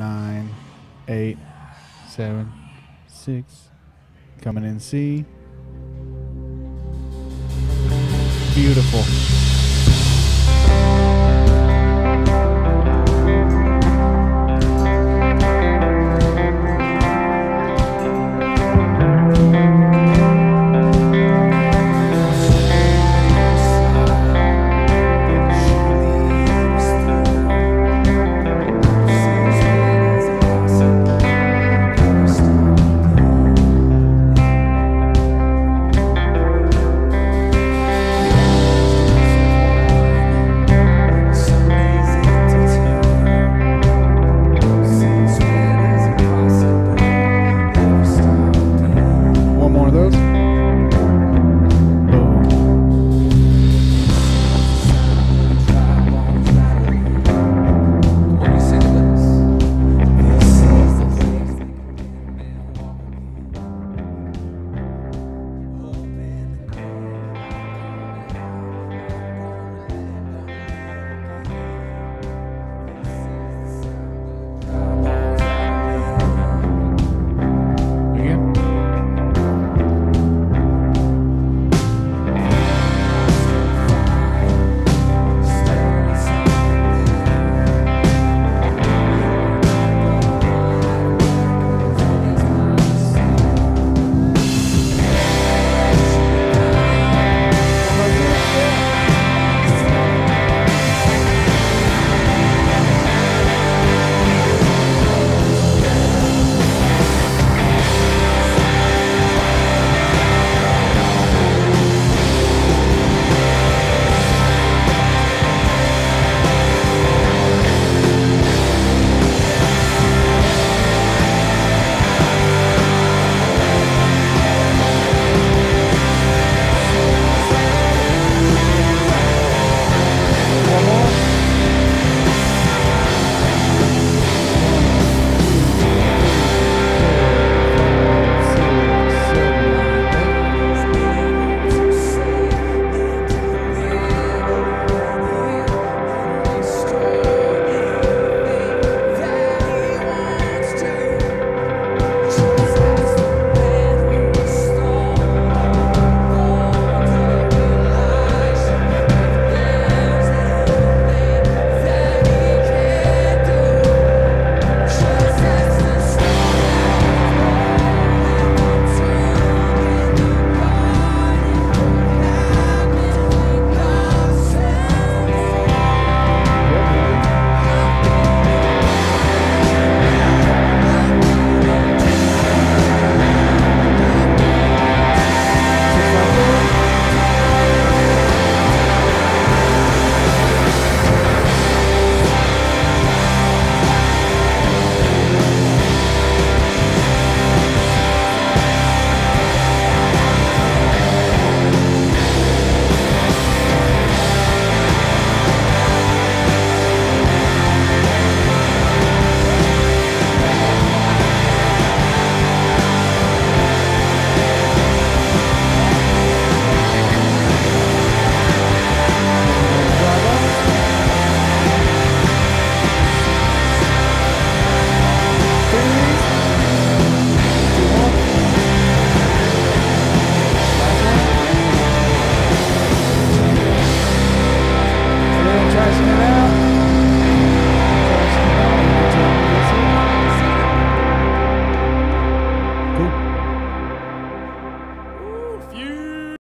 nine, eight, seven, six. Coming in C. Beautiful.